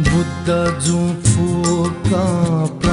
बुद्ध जुफुका प्राणी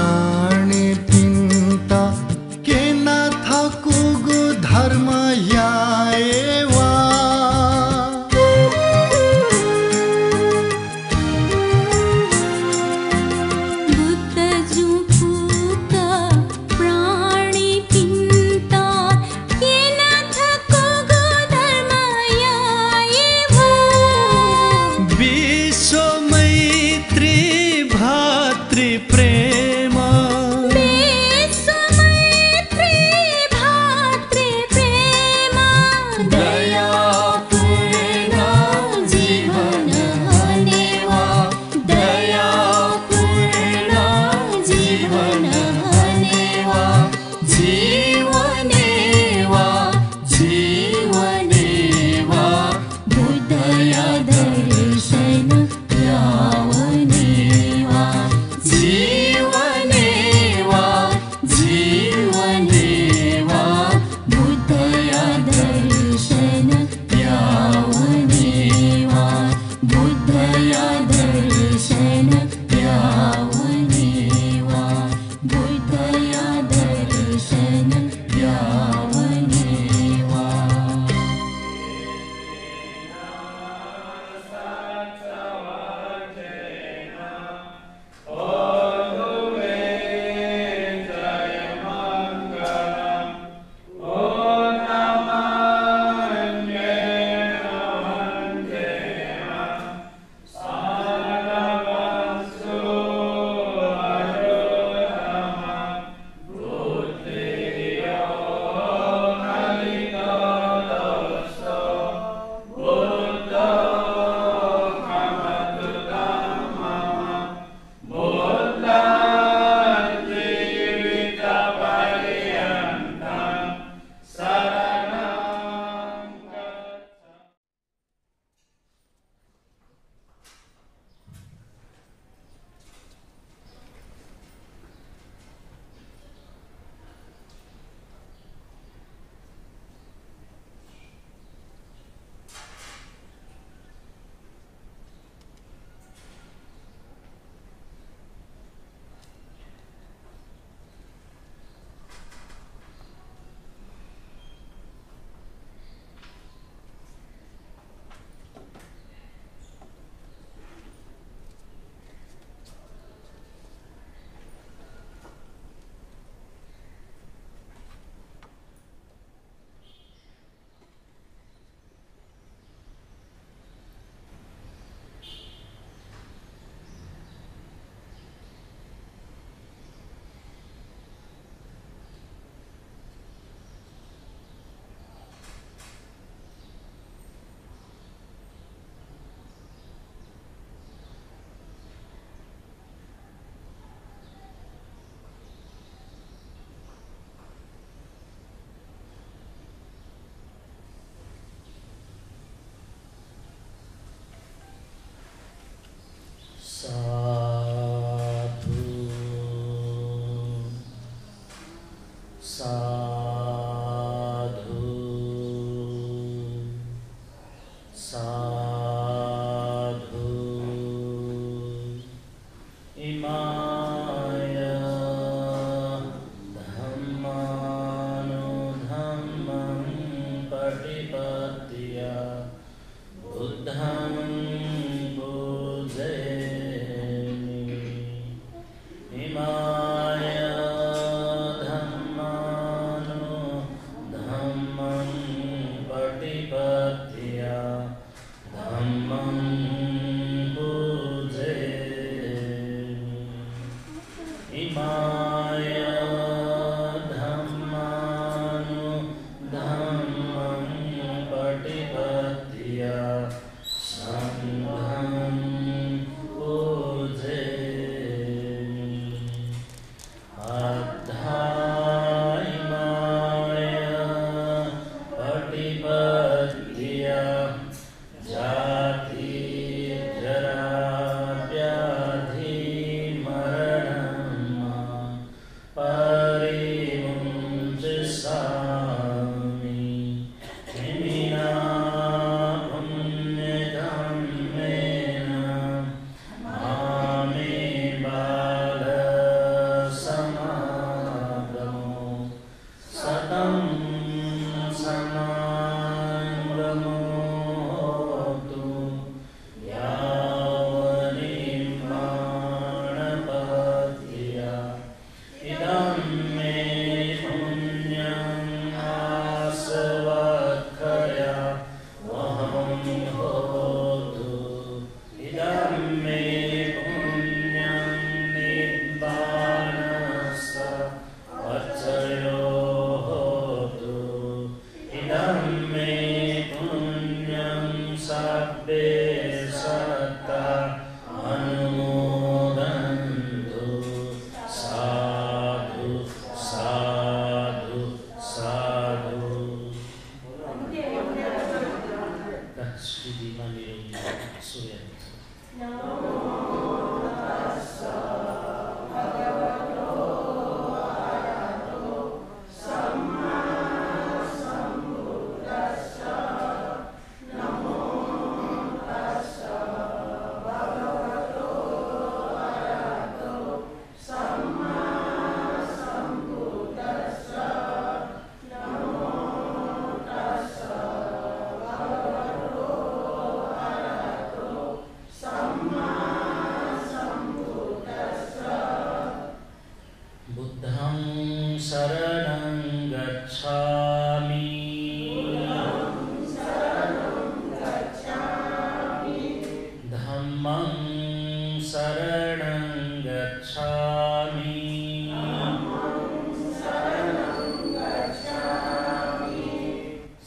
धम्मं शरणं गच्छामि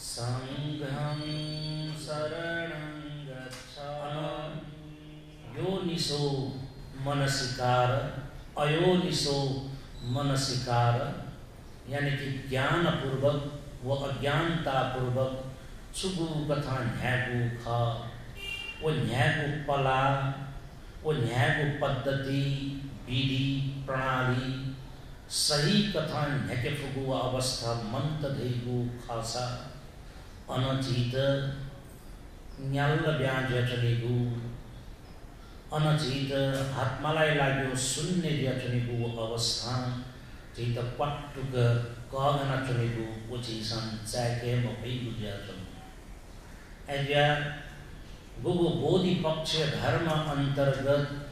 सङ्घं शरणं गच्छामि मनसिकार, अयोनिसो मनसिकार, यानी कि ज्ञान पूर्वक व अज्ञानता पूर्वक चुगु कथा न्यागु ख। वो न्यागु पला वो न्यागु पद्धति विधि, प्रणाली, सही कथा न्याके फुगु अवस्था मन्त धैगु खासा, अनचित न्याल्ल ब्याज चलेगु अनचित हातमालाई लाग्यो शून्य ज्याचनेको अवस्था चाहिँ त पटुक कहना चलेको ओ चिसन चाके मकै बुझ्याछन् एज्या गुगु बोधि पक्ष धर्म अंतर्गत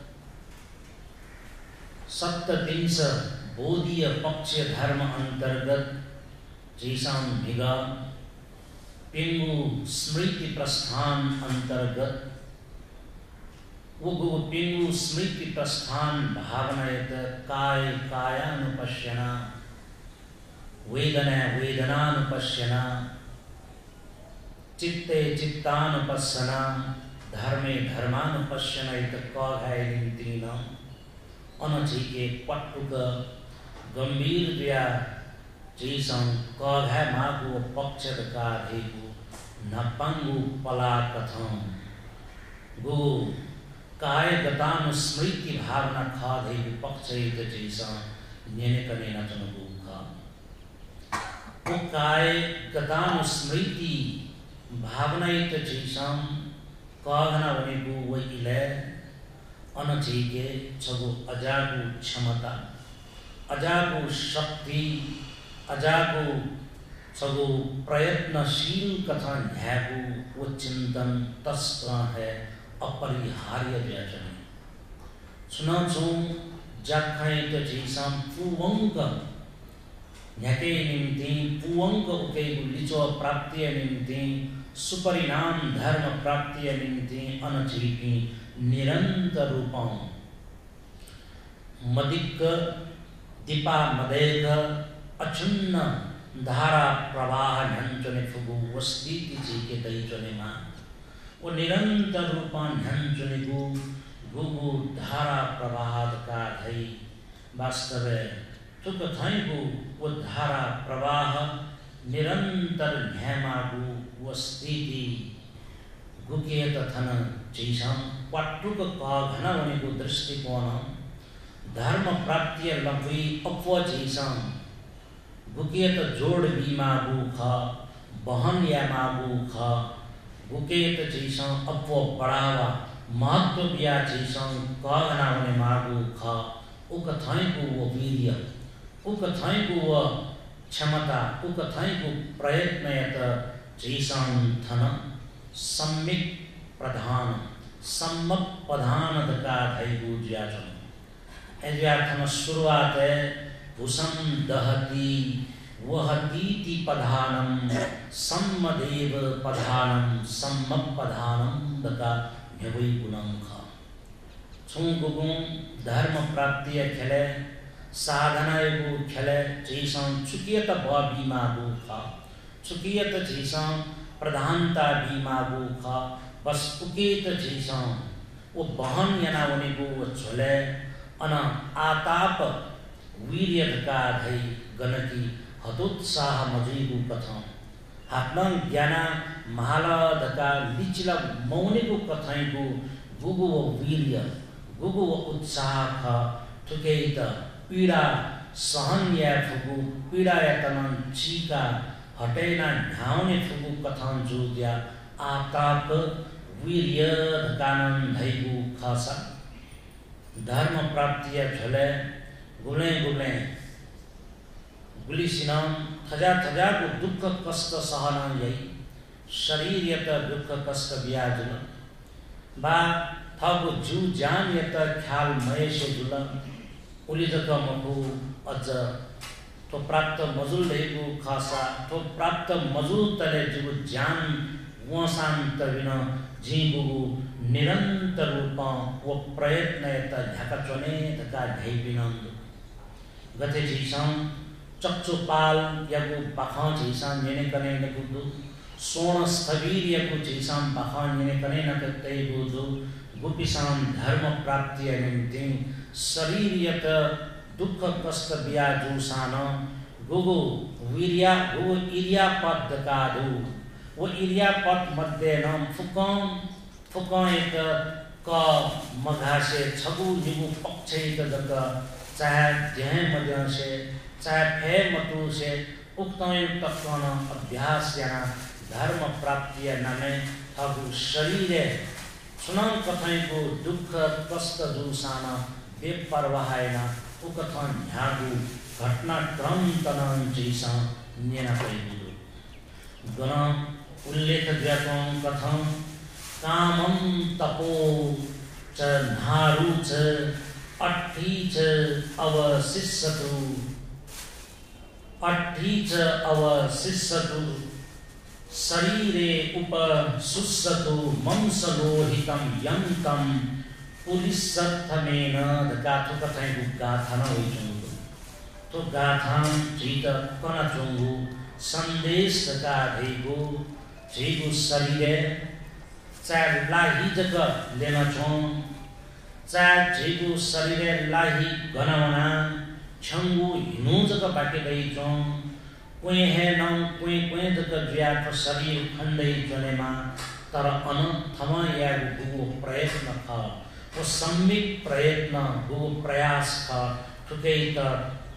सप्ततिंश बोधीय पक्ष धर्म अंतर्गत चिसाम भिगा पिङ्गु स्मृति प्रस्थान अंतर्गत उगु पिङ्गु स्मृति प्रस्थान भावनायत काय कायानुपश्यना, वेदना वेदनानुपश्यना। चित्ते चित्तानुपश्यना धर्मे धर्मानुपश्यना इत कघाय निम्तिन अनचिके पट्टुक गम्भीर व्या चिसं पक्षका धेगु नपङ्गु पला कथं गु, काय गतानुस्मृति भावना खाधै पक्षैत जैसा नेने कने नचन गुखा वो काय भावनाइत जैसा कहना भनेको वहिले अनचेके छगु अजागु क्षमता। अजागु शक्ति, अजागु छगु प्रयत्नशील कथा न्यागु वो चिंतन तस्का है अपरिहार्य व्याजन। सुनाउँछौँ जाखाइत झिसाम पुवङ्क न्याकै निम्ति पुवङ्क उकेको लिचो प्राप्तिय निम्ति सुपरिणाम धर्म प्राप्तिय निम्ति अनझिकी निरन्तर रूपौँ मदिक्क, दिपा मदेघ अचुन्न धारा प्रवाह ढन्चने फुगु वस्तीति झिके दैचनेमा वो निरंतर रूपा ढन्चनेगु गुगु धारा प्रवाहका धै। वास्तव तुक थैगु वो धारा प्रवाह निरंतर न्यामागु वो स्थिति गुकेत थन चिसम पट्टुक क घन भनेको दृष्टिकोण। धर्म प्राप्ति लपी अपव चिसम गुकेत जोड बिमागु ख बहन या मागु ख गुकेत चिसम अपव बढावा महत्व बिया क घना हुने मागु ख उक थैको वो वीर्य उक थैको वो क्षमता उक थैको प्रयत्न यत चिसम थन सम्यक प्रधान सम्मक प्रधान थैको ज्याचन शुरुआत है भूषम दहती, वहतीति पधानम सम्मदेव पधानम सम्मक पधानम दका भ्यवै गुणं ख। छुङ्गुगुं धर्म प्राप्ति खेले साधना खेले झिसं चुकियत भ बिमागु ख चुकियत झिसं प्रधानता बिमागु ख बस उकेत झिसं। वो बहन याना भनेको वो झोले अन आताप वीर्यका धै गणकी हतोत्साह मजैगु कथं। हाप्नं ज्ञाना महालधका लिचिला मौनेको कथैगु गुगु वीर्य गुगु उत्साह ख ठुकै त पीडा सहन या फुगु पीडा या तनन चिका हटैना ढाउने फुगु कथन जुद्या आताप वीर्य धकानन धैगु खसा। धर्म प्राप्ति झोले गुले गुले गुलिसिनम, थजा थजा को दुख कष्ट सहना यही। शरीर यत दुख कष्ट ब्याजुल। बा, थगु जु जान यत ख्याल मयसे जुल। उलिदक मकु अझ तो प्राप्त मजुल रहेको खासा तो प्राप्त मजुल तले जुगु ज्ञान वसान्त विन जिगु निरन्तर रूपमा वो प्रयत्न यता ढाका चने तका गते झिसं चक्चु पाल यागु पाखा झिसं नेने कने ने गुदु सोण स्थवीर यागु झिसं पाखा नेने कने न कते गुदु गुपिसां धर्म प्राप्ति निम्ति शरीर यत दुःख कष्ट बियाजु सान। गुगु, वीर्या, गुगु इरिया पद कादु वो इरिया पद मध्ये नम फुकम फुकम एक क मघासे छगु निगु पक्ष एक दक। चाहे ध्यान मध्य से, चाहे फे मतु से उक्त युक्त कन अभ्यास या धर्म प्राप्ति नामे थगु शरीर। सुनाम कथैको दुःख कष्ट जुसाना उल्लेख ज्ञातम कथम कामम तपो च नारु च, अट्ठी च अवशिष्यतु। अट्ठी च अवशिष्यतु, शरीरे उपसुष्यतु मंसलोहितं यन्तं पुलिसत्थमेन गाथो कथाइको गाथा न होइचुङ्गु तो गाथां चित कन चुङ्गु सन्देश का धेगु झिगु शरीरे चाहे लाही जग लेन छौँ चाहे झिगु शरीरे लाही घनवना छङ्गु हिनु जग गई छौँ कुएँ हे न कुएँ कुएँ जग ज्याको शरीर खण्डै चलेमा तर अन थम या गुगु प्रयत्न थ सम्मिक प्रयत्न भू प्रयास का ठुकैत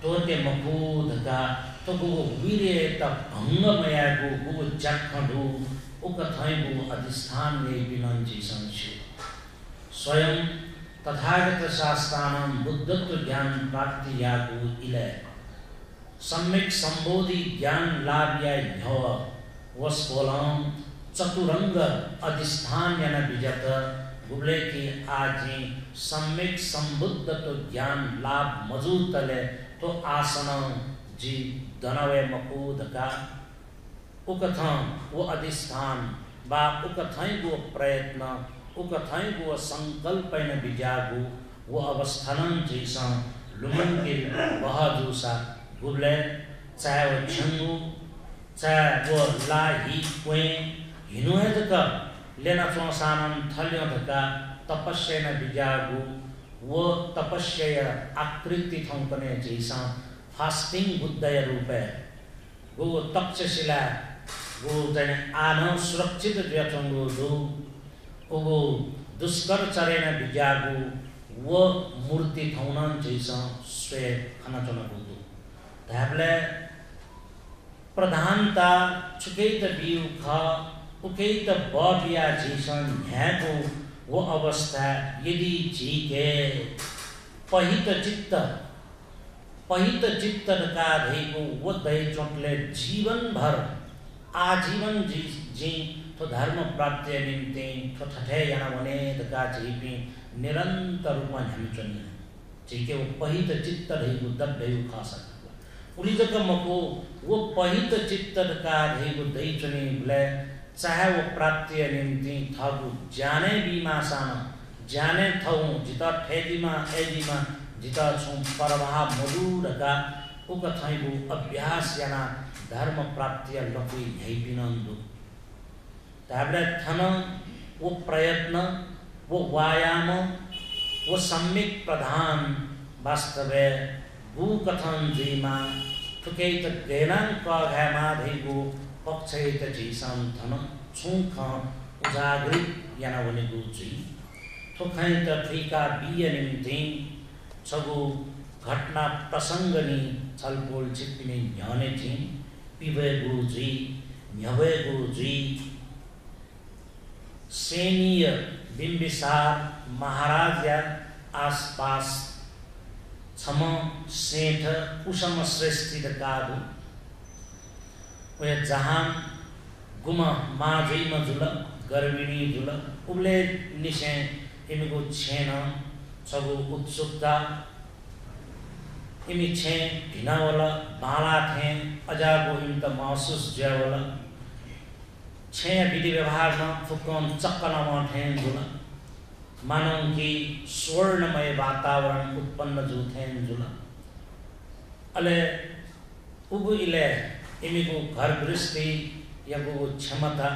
तोते मकूधका तबु वीरे तप भङ्गमयागु गु जखडु उकथैबु अधिष्ठान ने विनन्ति संशु स्वयं तथागत शास्त्रानं बुद्धत्व ज्ञान प्राप्ति यागु इले। सम्यक सम्बोधि ज्ञान लाभ या न्यव। वस्कोलम चतुरङ्ग अधिष्ठान यन विजत। गुबले की आजी सम्यक संबुद्ध तो ज्ञान लाभ मजूद तले तो आसन जी धनवे मकूद का। उकथ वो अधिष्ठान, बा उकथई वो प्रयत्न उकथई वो संकल्प न बिजागु, वो अवस्थान जैसा लुमन के वह जूसा गुबले, चाहे वो छंगु, चाहे वो लाही क्वें हिनु है लेना चो सानम थल्यो धका तपस्या न बिजागु वो तपस्या आकृति थौं कने जैसा फास्टिंग बुद्धय रूपे गो तक्षशिला गो जने आन सुरक्षित व्यचंगो दो, उगो दुष्कर चरेन बिजागु वो मूर्ति थौन जैसा स्वे खाना चना बुद्धु धाबले प्रधानता छुकै त बिउ ख उकै त बबिया झिसन ह्याको वो अवस्था यदि झिके पहित चित्त पहित चित्त का धेको वो दै चोटले जीवन भर आजीवन जी जी तो धर्म प्राप्ति निम्ति तो ठठे याना वने दका झिपि निरंतर रूपमा हामी चन्ने झिके वो पहित चित्त धेको दब्बे खा सकता उली जगह मको, वो पहित चित्त का धेको दै चने, बुले चाहे वो प्राप्ति निम्ति थगु। जाने बिमा सान जाने थौ जिता ठेदिमा एदिमा जिता छु परवाह मधुर का थैगु अभ्यास याना धर्म प्राप्ति लकुई झै बिनन्दु ताबले थन वो प्रयत्न, वो व्यायाम, वो सम्यक प्रधान, वास्तवे गु कथन जीमा ठुकै त गेनाङ कघामा धैगु पक्षयित झिसान्थन छुङ्ख उजागृत चाहिँ झुइ थोखाइत थ्रिका बिय निम्ति छगु घटना प्रसङ्गनी छलफल छिप्पिने झ्याउने थिइन् पिभएको झुइ झ्याएको झुइ सेनीय बिम्बिसार महाराज या आसपास छम सेठ कुसम श्रेष्ठित काबु उयो जहान गुम माझैमा जुल गर्भिणी जुल उब्ले निसे तिमीको छेन छगु उत्सुकता तिमी छे ढिनावल बाला थे अजाको इम त महसुस ज्यावल छे विधि व्यवहारमा फुक्कम चक्कन मठे जुल मानौँ कि स्वर्णमय वातावरण उत्पन्न जुथेन जुल अले उबु इले तिमीको घर गृहस्थी यहाँको क्षमता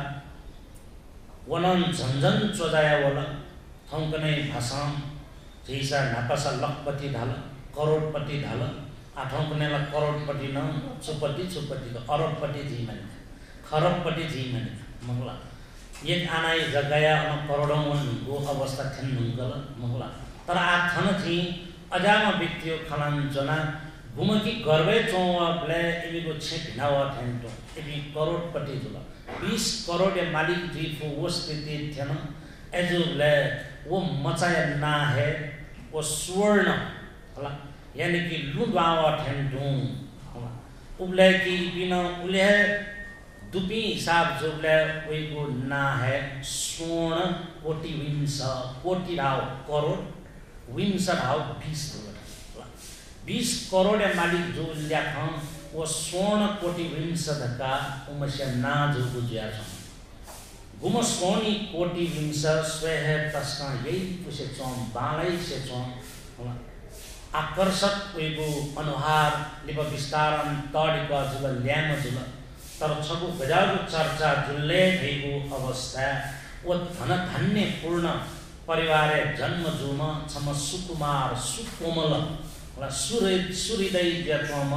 वलन झन्झन चोदाया वल थौकनै भाषाम झिसा ढापासा लखपति ढाल करोडपति ढाल आठौँकनेलाई करोडपट्टि न चुपट्टि चुपट्टिको अरबपट्टि झी खरबपट्टि झी मानिन्छ मङ्गला। एक आनाइ जग्गाया अन करोडौँको अवस्था थिएन हुन्कल मङ्गला। तर आठ थन थिएँ अजामा खनान जना घुमकी गर्वे चौवा ब्ले इमीको छेप भिनावा थेन तो इमी करोडपति जुला बीस करोड या मालिक जी को वो स्थिति थियन एजो ब्ले वो मचाया ना है, वो स्वर्ण, होला, यानी कि लुगावा ठेन डूं होला। उबले की बिना उले दुपी हिसाब जो उबले वही को ना है, स्वर्ण, कोटि विंश, कोटि राव, करोड़, विंश राव बीस होला बीस करोड़ मालिक जो ल्याख वो स्वर्ण कोटि विंश धका उमस्य ना जो गुजिया छ गुमस्कोनी कोटि विंश स्वयं तस्का यही पुसे चौं बालै से चौं आकर्षक उयो अनुहार लिप विस्तारण तडिको जुल ल्याम जुल। तर छगु गजाको चर्चा जुल्ले भएको अवस्था। ओ धन धन्य पूर्ण परिवार जन्म जुम छम सुकुमार सुकोमल। सूर्य सूर्योदय ज्ञात्वम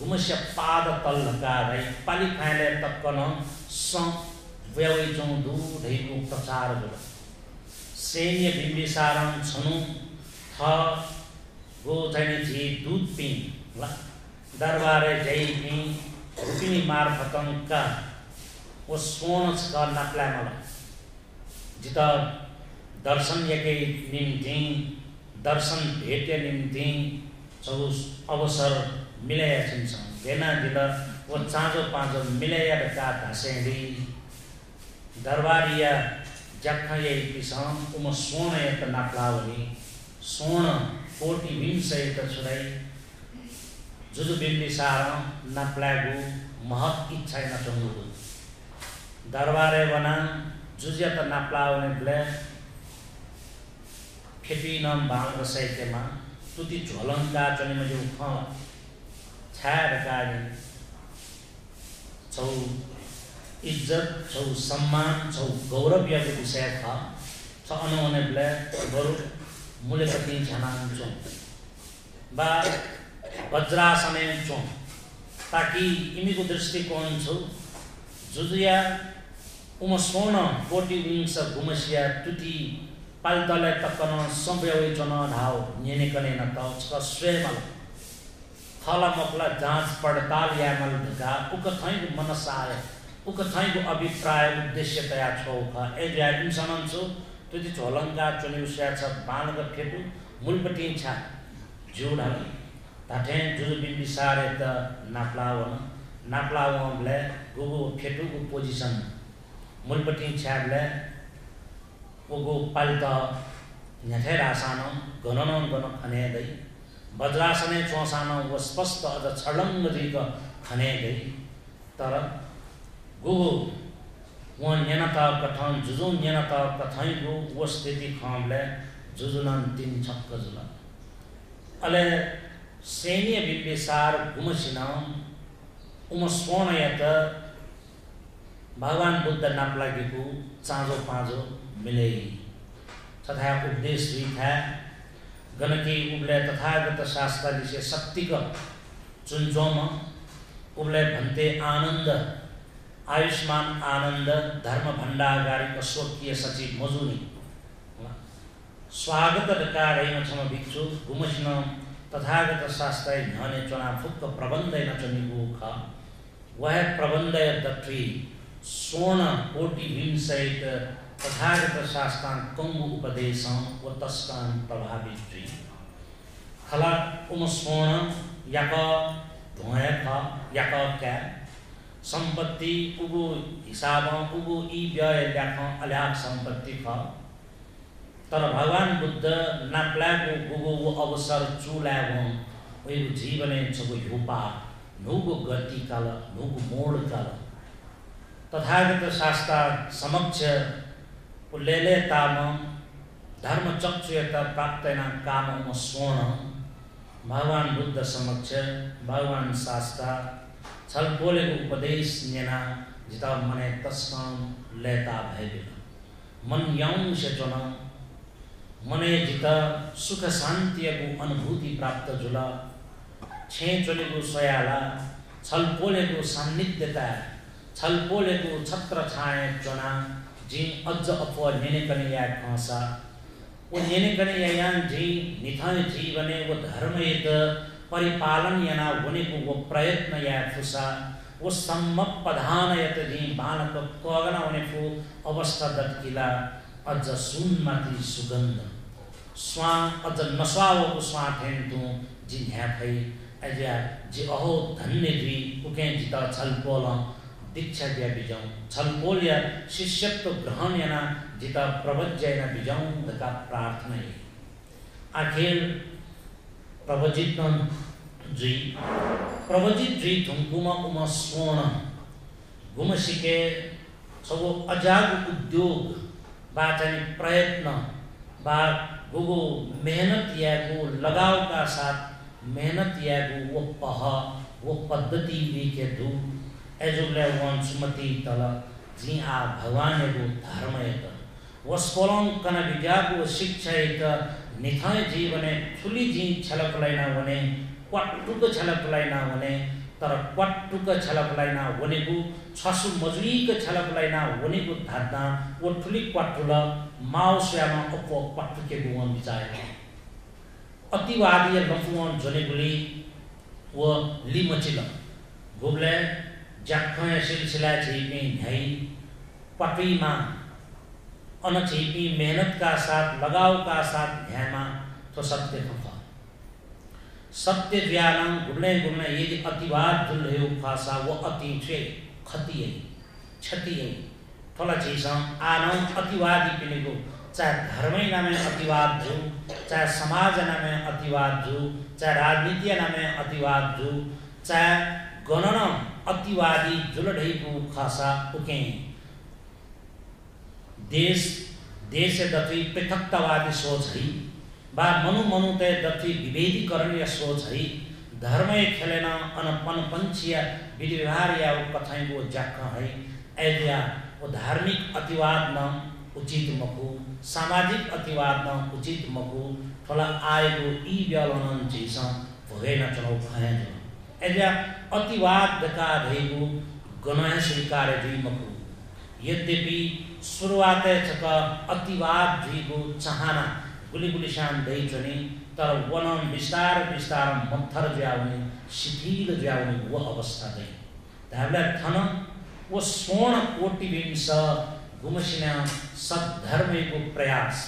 घुमस्य पादतल्लकारै पालिफायलय तक्कन व्यवैचौँ दुधैको उपचार गुण सैन्य बिम्बिसारम छनु थ गो चाहिँ थिए दुध पिङ ल दरबारे जय पिङ रुपिनी मार्फतङ्का ओ स्वर्ण छ नप्लाय मलाई जित दर्शन यकै निम्ति दर्शन भेट्य निम्ति चौ अवसर मिलाया छिन्छ भेना दिल ओ चाँजो पाँचो मिलाया का घाँसेडी। दरबारिया जख यही पिसम उम स्वर्ण एक नाप्लावली। स्वर्ण कोटि विंशयत छुडाइ जुजु बिम्बिसार नप्लागु, महत इच्छा नचङ्गु दरबारे बना जुजिया त नाप्लाउने ब्ले खेती नम 苏地主楞达专门就胖了，菜的家人，从 इज्जत छौ सम्मान छौ गौरव याको विषय छ। छ अनाउने बेला बरु झाना हुन्छ बा वज्रासने चौँ ताकि यिनीको दृष्टिकोण छौ। जुजुया उमस्वर्ण कोटि विंश घुमसिया तुति पाल्तले तक्कन सम्भ्यवै चन ढाउ नेने कने न त छ स्वयमल थला मकला जाँच पडताल यामल ढका उक थैको मनसाय उक थैको अभिप्राय उद्देश्य तया छौ ख ए ज्या इन्सान छु तुति झोलङ्का चुनिउस्या छ बाणग फेटु मूलपट्टि छ जुडा ताठे जुजु बिम्बी सारे त नाप्लावन नाप्लावन ब्ले गुगु फेटु गु पोजिसन मूलपट्टि छ ब्ले उगु पाल्त रासान गणन गण खने दै वज्रासने चोसान व स्पष्ट अझ छडङ्ग दिग खने दै तर गुगु व न्यानत कठन जुजु न्यानत कथै गु व स्थिति खमले जुजुनन तिन छक्क जुल। अले सैन्य बिम्बिसार गुमसिन उम स्वर्णयत भगवान् बुद्ध नाप लागेको चाँजो पाँजो मिले तथा उपदेश था गणकी उबले तथागत शास्त्र से शक्तिक चुनचोम उबले भन्ते आनन्द आयुष्मान आनन्द धर्म भण्डागारीको स्वकीय सचिव मजुनी स्वागत छम भिक्षु घुमसिन तथागत शास्त्र ध्याने चना फुक्क प्रबन्ध नचनिगु ख वह प्रबन्ध दत्री स्वर्ण कोटि विंशयत पधार्य शास्त्रान् कौम उपदेशं व प्रभावित प्रभावित्री। खला उमस्वर्ण याक धोयक याक क्या सम्पत्ति उगो हिसाब उगो ई व्यय ल्याख अल्याग सम्पत्ति ख। तर भगवान् बुद्ध नाप्लागो गुगो वो अवसर चुलागो उयो जीवने छगो युपा नुगो गति काल नुगो मोड काल। तथागत शास्त्र समक्ष उल्लेले तामङ धर्मचक्षुयता काम म स्वर्ण भगवान् बुद्ध समक्ष भगवान् शास्त्र छल बोलेको उपदेश नेना जिता मने तस्मा लेता भयबिन मन यौं सेचन मने जित सुख शान्तिको अनुभूति प्राप्त झुल छेचोलेको सयाला छल बोलेको सान्निध्यता छल बोलेको छत्र छाए चना जी अज अपो नेने कने या khasa ओ नेने कने यान जी निथान जीवने वो धर्म यद परिपालन याना होने को वो प्रयत्न या फुसा। वो सम्मक पधान यत जी बालक कोगना होने को अवस्था दत किला। अज सुन माति सुगंध। स्वा अज नस्वाव को स्वा थेन तु जी न्या भई अज जी अहो धन्य जी उके जी त छल पोला। दीक्षा दिया बिजाऊं। या शिष्यत्व ग्रहण या ना जिता प्रवज्य ना बिजाऊं दका प्रार्थना है आखिर प्रवजित जी प्रवजित जी तुमकुमा उमा स्वर्ण। गुम सिके सबो अजाग उद्योग। बाचनी प्रयत्न। बा गुगो मेहनत या गो लगाव का साथ। मेहनत या गो वो पह। वो पद्धति भी के दू। एजुलाई वान सुमति तल जी आ भगवानहरू धर्मयत वस्कोलङ्कन विद्याको एक निथय जी भने ठुली झि छलकलाई नहुने क्वाटुको छलकलाई नहुने तर क्वाटुको छलकलाई नहुनेको छसु मजुरीको छलकलाई नहुनेको धात्ना ओ ठुली क्वाटुल माओस्यामा अप क्वाटुके गुवन विचार अतिवादी लफुवन झोनेगुली व लिमचिल गोब्ले जाखय सिलसिला छिपी न्याई पटुईमा अनछिपी मेहनत का साथ, लगाव का साथ ध्यानमा तो सत्य खफ। सत्य ज्ञानम गुणे गुणे यदि अतिवाद जुल है उपासा वो अति छे खति है, क्षति है। थोड़ा चीज़ आनम अतिवादी पिने को, चाहे धर्मै नामे अतिवाद जो चाहे समाज नामे अतिवाद जो चाहे राजनीति नामे अतिवाद जो चाहे गणना अतिवादी जुलढैको खासा उके देश देश दथी पृथकतावादी सोच है बा मनु मनु ते दथी विभेदीकरणीय सोच है धर्मै खेलेन अन पनपंछिया विधि व्यवहार या वो कथाई वो है ऐलिया वो धार्मिक अतिवाद न उचित मकु सामाजिक अतिवाद न उचित मकु थोड़ा आएको ई ब्यालन चीज भोगेन चलाउ खाए ऐलिया अतिवाद का धेगु गणय स्वीकार मकु यद्यपि सुरुवाते छक अतिवाद झिगो चाहना गुली गुली शान दै चने तर वन विस्तार विस्तार मत्थर ज्याउने, शिथिल ज्याउने वो अवस्था दै। हामीलाई थन वो स्वर्ण कोटि विंश घुमसिना सद्धर्मको प्रयास।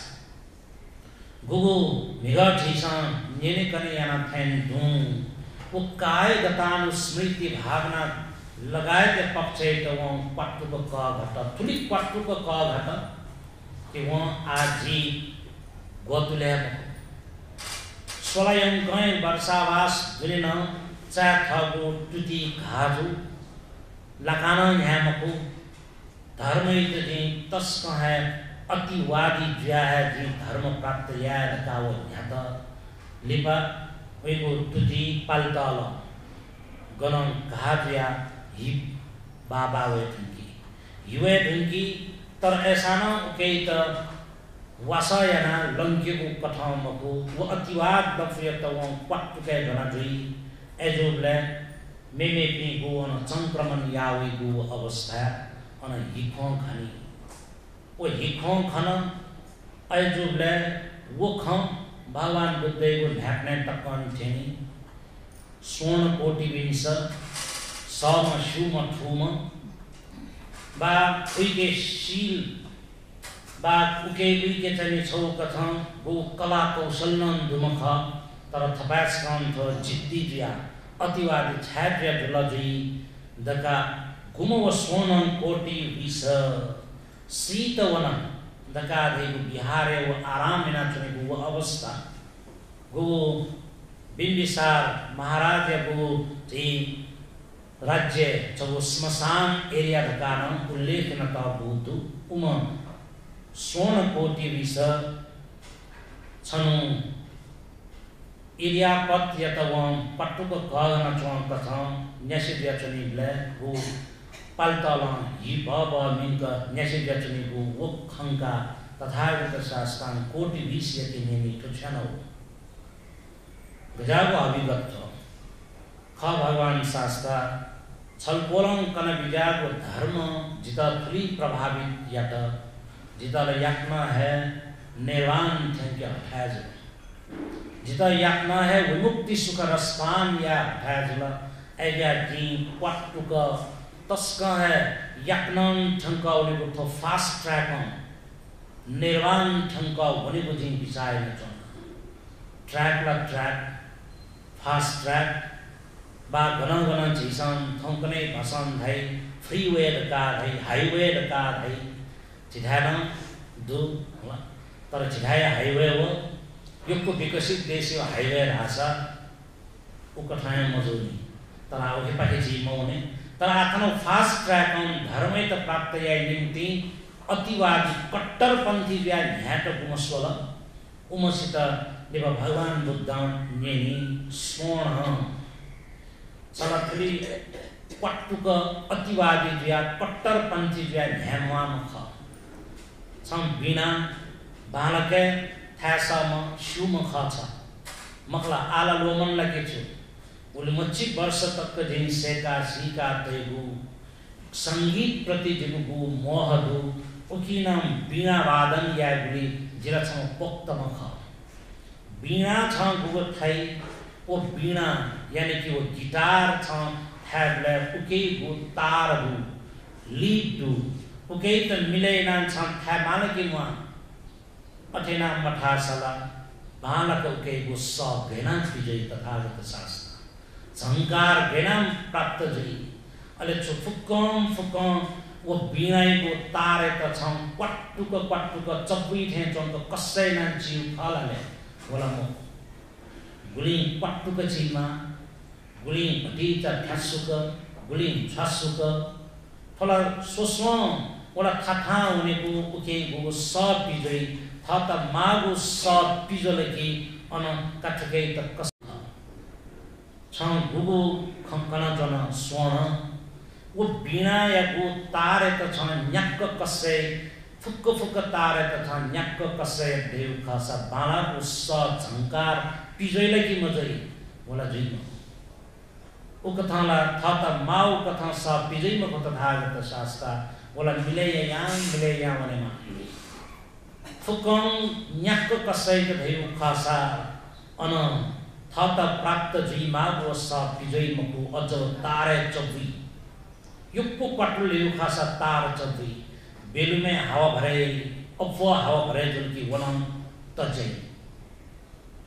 गुगु मिगा झिसा नेने कने याना थैन दूँ वो काय गतानुस्मृति भावना लगायत पक्ष त वहाँ पट्टुको क घट ठुली पट्टुको क घट, कि वहाँ आजी गोतुले स्वयं गए वर्षावास जुलिन चा थगो टुटी घाजु लकाना न्यामको धर्म जी तस्क है, अतिवादी ज्या है, जी धर्म प्राप्त या रकाव न्यात लिपा वेगो टुटी पाल्ताल गनम घाज्या हि बाबा वे ढुङ्की हिवे ढुङ्की तर ऐसा न केही त वासयना लङ्केको कथामको वो अतिवाद दफियत वो पट्टुके घना जुई। एजोबले मेमे पि गो अन संक्रमण यावे गो अवस्था अन हिखों खनी। वो हिखों खन एजोबले वो ख भगवान बुद्धको ढ्याक्ने टक्कन थिएनी। स्वर्ण कोटि विंश सम सुम ठुम बा उइके शिल बा उके उइके चाहिँ छौ कथं गो कला कौशल न दुमख तर थपास कम थ जिद्दी जिया अतिवादी छाड्य ढुलजी दका गुम व सोन कोटि विष शीत वन दका देव बिहारे वो आराम बिना चुने वो अवस्था गो बिम्बिसार महाराजको चाहिँ राज्य जब स्मशान एरिया धकान उल्लेख न त भूतु उम स्वर्ण कोटि विष छनु इरियापत या त वम पट्टुको गहन चोन कथं न्यासिद चुनि ब्ले हु पाल्तल हि ब ब मिन्क न्यासिद चुनि हु वो खंका तथागत शास्त्रान कोटि विष यति नेनि ठुछ्यानौ गजाको अभिगत छ ख भगवान शास्त्र छलपोलङ कन विजाको धर्म, जित थुली प्रभावित या त जितल याक्न है निर्वाण थ्याङ्क्य हठाज जित याक्न है, विमुक्ति सुख रसपान या हठाजुल ऐजा जी पट्टुक तस्का है ठङ्का भनेको त फास्ट ट्र्याक निर्वाण ठङ्का भनेको चाहिँ बिसाएको छ ट्र्याकलाई ट्र्याक फास्ट ट्र्याक बा घन घन झिसन थङ्कने भसन धै फ्री वे का धै हाइवे का धै छिठाएन दु तर छिठाए हाइवे हो योको विकसित देश यो हाइवे ऊ उकठाएँ मजुरी। तर अब हेपाके झिमाउने तर आफ्नो फास्ट ट्र्याक धर्मै त प्राप्त या निम्ति अतिवादी कट्टरपन्थी व्या ह्याट गुमस्वल उमसित देव भगवान बुद्ध नेनी स्वर्ण सलखली पट्टुक अतिवादी जुया कट्टरपन्थी जुया ध्यानवाम ख छम बिना बालके थासम सुम ख छ। मखला आला लोमन लगे छु उले वर्ष तक जिन सेका, सीका, तेगु, संगीत प्रति जिगु मोह दु उकिनाम बिना वादन या गुली जिरा छ पोक्त, मख। बिना छ गुगु थाई ओ बिना यानी कि वो गिटार छ थ्याबले उके गो तार दु लीड दु उके त मिले नान छ थ्या माल के मुआ अठेना मठा सला बालक उके गो, स घेना विजय तथागत शास्त्र झङ्कार बेनाम प्राप्त जुई अहिले छु फुक्कौँ फुक्कौँ ऊ बिँडाइको तारे त छौँ पट्टुको चब्बी ठे ठेचौँ त न जिउ फलाले होला म गुली पट्टुको छिनमा गुली भटी त ध्यासुक गुली छ्यासुक फला सोसौँ ओला थाथा हुनेको उखे गो स बिजोई थ त मागो स बिजोले कि अन काठकै त कस क्षणभुगु खम्कन जन स्वर्ण। ऊ तारे त छन् न्याक्क कसै फुक्क फुक्क तारेत छन् न्याक्क कसै देव खस बाँडाको स झङ्कार पिजैलाई कि मजरी होला जुइम ऊ कथालाई थ त माउ कथा स पिजैमा कथ धागत सास्ता होला मिलैया याङ मिलैया भनेमा फुकङ न्याक्क कसैको भयो खसा अन प्राप्त जुइ मागो सा पिजैम को अझ तारे चबुई युक्को पटुल यु खासा तार चबुई बेलुमे हावा भरे अफवा हावा भरे जुन कि वनम तजै।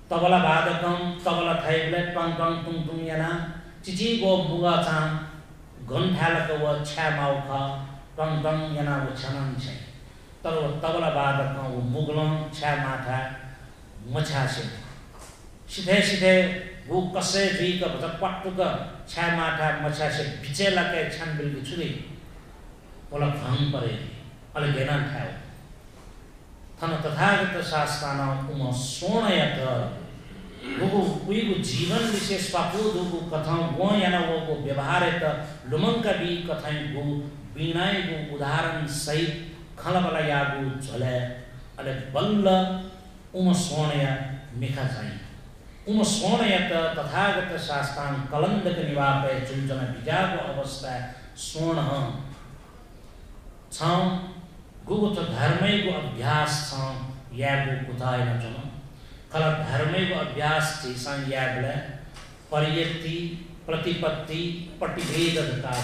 तबला बाधकम तबला थाइबले टङ टङ टुङ टुङ याना। चिची गो मुगा चा घन थालक व छ्या माउ ख टङ टङ याना व छनन छै। तर तबला बाधक वो मुगलम छ्या माथा मछा से। सिधे सिधे वो कसे जी का बता पट्टु का छ्या माथा मछा से बिचे लके छन बिल की छुरी बोला भंग परे अले गेना थायो थन तथागत शास्त्रान उम सोणयत गुगु उइगु जीवन विशेष पापु दुगु कथा वो याना वो को व्यवहार त लुमंका बी कथाई गु बिनाई गु उदाहरण सहित खलबला यागु झले अले बल्ल उम सोणय मिखा चाहिँ उम सोणय त तथागत शास्त्रान कलन्दक निवापे चुंचन बिजाको अवस्था स्वर्ण छ गुगु त धर्मैको अभ्यास छ यागु नचन कला धर्मैको अभ्यास चाहिँ यागले परियति प्रतिपत्ति प्रतिभेद अधिकार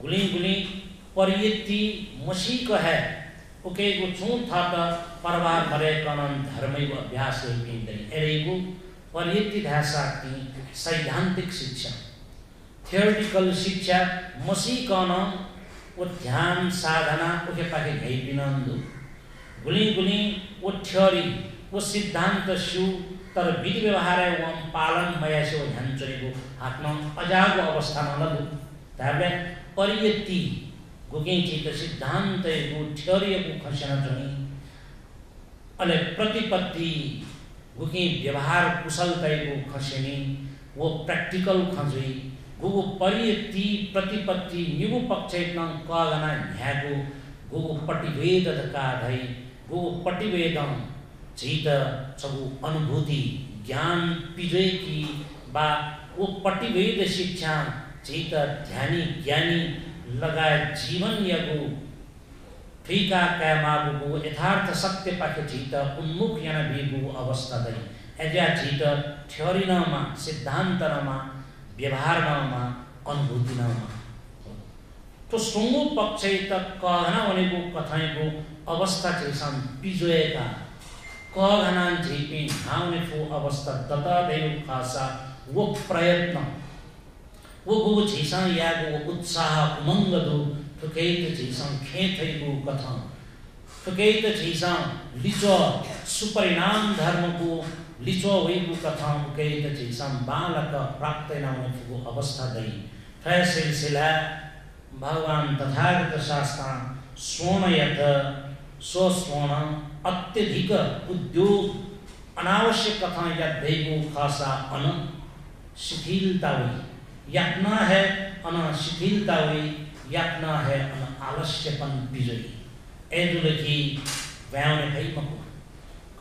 गुली गुली परियति मसीक है उके गु छू था परवार भरे कनन धर्मैको अभ्यास पिंदै एरेगु परिधाषा ती सैद्धान्तिक शिक्षा। थियोरिटिकल शिक्षा मसिकन ओ ध्यान साधना उखे पाखे घैपिनन्दु। गुली गुली ओ थ्योरी ओ सिद्धान्त सु तर विधि व्यवहार एवं पालन भइसक्यो ध्यान चोरीको हातमा अजाको अवस्थामा लघु हामीले परियति गुकिन्छ सिद्धान्तको थ्योरीको खसेन चाहिँ अहिले प्रतिपत्ति गुगे व्यवहार कुशलताको खसेनी वो प्रैक्टिकल खजुई गुगु परियति प्रतिपत्ति निगु पक्षेत्न कगना न्यागु गुगु पटिवेद का धै गुगु पटिवेदम झित छगु अनुभूति ज्ञान पिजयकी बा वो पटिवेद शिक्षा झित ध्यानी ज्ञानी लगायत जीवन यगु फीका कैमागु यथार्थ सत्य पाके झित उन्मुख बिगु अवस्था दै एजा झिट थ्योरीनमा सिद्धान्तनमा व्यवहारमा अनुभूतिनमा तो सुँगो पक्ष कहना भनेको कथाइको अवस्था चाहिँ बिजोएका कहना झिपी हाउने फो अवस्था दता देव खासा, वो प्रयत्न। वो गो झिसा यागो, उत्साह उमङ्ग दो थुकै त झिसा खेथैको कथा। थुकै त झिसा लिचो सुपरिणाम धर्मको लिचो वैगु कथा उकै त झिसा बालक प्राप्त नाउने फुगो अवस्था दै फै सिलसिला, भगवान तथागत शास्त्र स्वर्ण यथ स्वस्वर्ण अत्यधिक उद्योग, अनावश्यक कथा या दैगो खासा अन शिथिलता हुई। यातना है अन शिथिलता हुई। यातना है अन आलस्यपन विजयी एदुलकी व्याउने भई मको।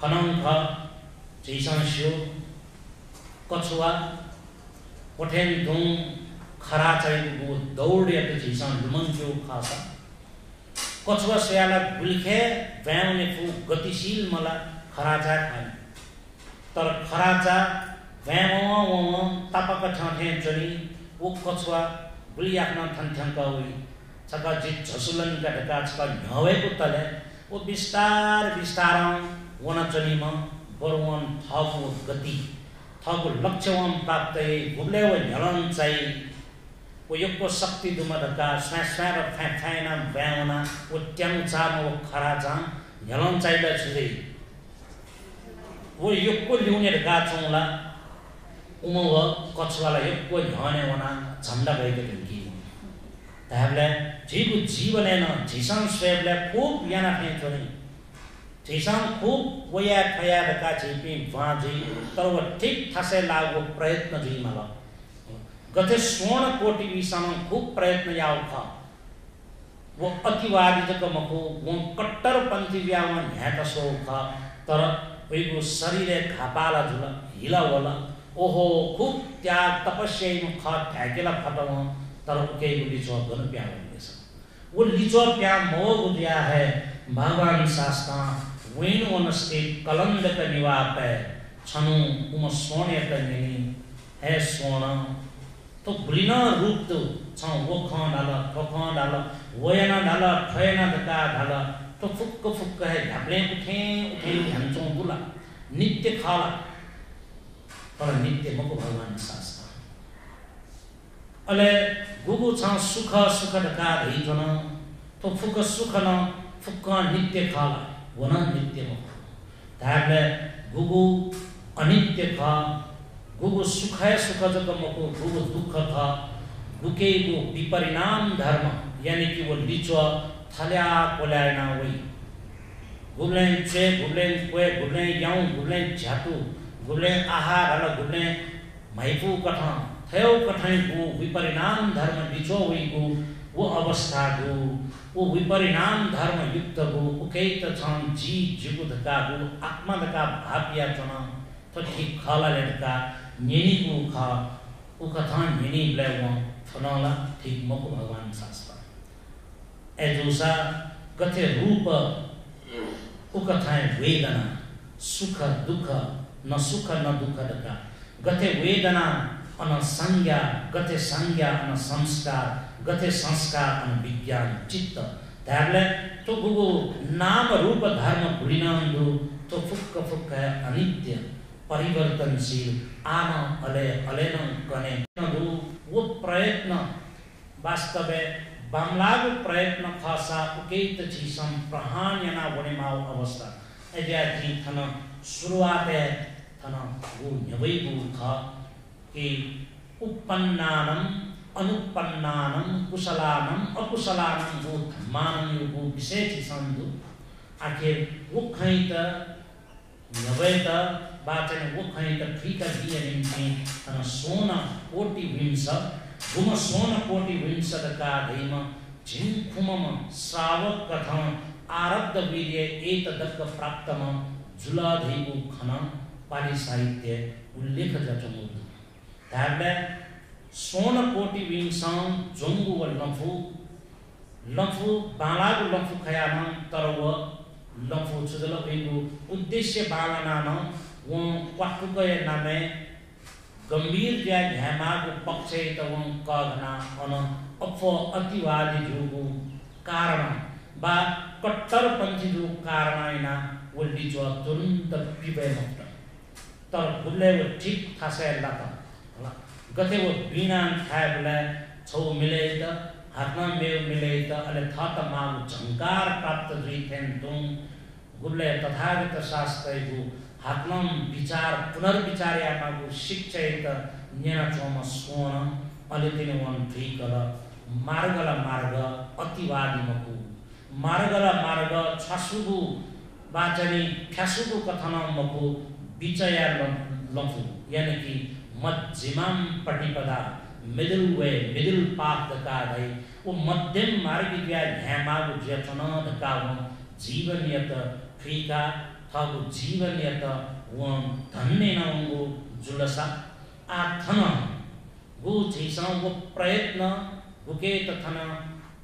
खनङ्ख जैसन स्यो कछुवा कोठेन दुङ खरा चाहिएको दौडे झैसन लुमन्क्यो खासा। कछुवा सोयाला गुल्खे व्याउने फु गतिशील मला खराचा खाने। तर खराचा व्याम तापक ठाठे चली, वो कछुवा भुलि आफ्ना थन्थ्याङ्का जित झसुलन का ढेक्का छक्का ढएको तल्या बिस्तार बिस्तार वना चलीमा बरुवन थको गति थको लक्ष्यवन प्राप्तै भुल्यो हेलन चाहिँ ऊ यो शक्ति दुमा धर्का स्वाहार फ्याँ फ्याएन ब्याओना ऊ ट्याङ छुदै। यक्कै ल्याउने ढका छौँला। उछुवालाई यो हने हो भइदियो ढुङ्की ताबले झिगु जीवनेन झिसङ स्वेबले खूब याना फेंचो नि झिसङ खूब वया ठया ढका झिपी वाँ झी तर वो ठिक ठासे लागो प्रयत्न झी मला गते स्वर्ण कोटि विषम खूब प्रयत्न याव था वो अतिवादी जक मको वो कट्टरपन्थी व्यामा ह्याट सो था तर उइको शरीर घापाला झुला हिला होला ओहो खूब त्याग तपस्या ख ठ्याकेला फटव तर उके लिचो गन प्या हुनेछ वो लिचो प्या मोग दिया है, भगवान शास्त्र वेण वनस्ते कलंद का निवाप है छनु उम सोने का निनी है सोना। तो ब्रिन रूप तो छ वो ख डाल ठ ख डाल, वयना डाल ठयना दका डाल तो फुक्क फुक्क है, ढाबले उठे उठे ध्यानचों बुला, नित्य खाला। तर नित्य मको भगवान शास्त्र अले गुगु छ सुख सुख ढका धैजन तो फुक सुख न फुक्क नित्य खाला वन नित्य मको धारले गुगु अनित्य ख, गुगु सुख सुख जग मको गुगु दुःख ख। गुकेको विपरिणाम धर्म, यानी कि वो लिचो थल्या कोल्याना वई गुब्लें चे गुब्लें क्वे गुब्लें याउ गुब्लें झाटु गुब्लें आहार हल गुब्लें मैपु कथा। थयो कठाई को विपरिणाम धर्म लिचो वई को वो अवस्था को वो विपरिणाम धर्म युक्त को उकेत छन जी जुगुधका को आत्मा धका भापिया चना तो ठीक खाला लेका नेनी को खा उ कथा नेनी ब्ले वो फनला ठीक मको भगवान शास्त्र। एजोसा कथे रूप उ कथा वेदना, सुख दुख, न सुख न दुख दका। गथे वेदना अन संज्ञा गथे संज्ञा अन संस्कार गथे संस्कार अन विज्ञान चित्त। त्यागले तो गुगु नाम रूप धर्म भुलिनांदु तो फुक्क फुक्क है अनित्य, परिवर्तनशील आन अले अलेन कने नदु। वो प्रयत्न, वास्तव बामलागु प्रयत्न खासा उकेत चीसम प्रहान यना वने माउ अवस्था। एजा जी थन, शुरुआत है, थन, वो न्यवैगु ख कि उत्पन्नानम अनुपन्नानम, कुशलानम, अकुशलानम वो धम्मानम यो वो थी संदु आखिर वो खै त न्यवै त वाचन वो खै त फ्रीक दिए निम्ति अन सोन कोटि विंश घुम सोन कोटि विंश का धैम झिन खुमम श्रावक कथम, आरब्ध वीर्य एक दक्क प्राप्तम जुलाधैगु खन पाली साहित्य उल्लेख जचमुद धारले सोन कोटि विंसां जोंगु व लफु। लफु, बालागु लफु खयाम तर व लफु छुदल वेगु उद्देश्य बालाना न व क्वाटुकय नामे गंभीर क्या ज्या घ्यामागु पक्ष त व कघना अन अफ अतिवादी जुगु कारण। बा कट्टरपन्थी जो कारण वल्डी जो तुरंत पिबे मत। तर भुल्ले वो ठीक थासे लाता। कथेगो वीणां छायबुलाय छौ मिलयित हातनामेव त अले थत माम झङ्कार प्राप्त दुई थेन तुङ गुल्ले तथागत शास्त्रगु हातनम विचार पुनर्विचार यात्राको शिक्षा त न्याय चोम सोन अले तिनी वन ठिकल मार्गला मार्ग अतिवादिमकु मार्गल मार्ग छासुगु वाचनी फ्यासुगु कथनमकु विचया लम्फु। यानि कि मध्यमाम प्रतिपदा मिडिल वे मिडिल पाथ का दई वो मध्यम मार्ग दिया ध्यामागु जचन दकाव जीवन यत फ्रीका थगु जीवन यत व धन्य नंगु जुलसा। आथन। गु झिसा वो प्रयत्न गुके तथन।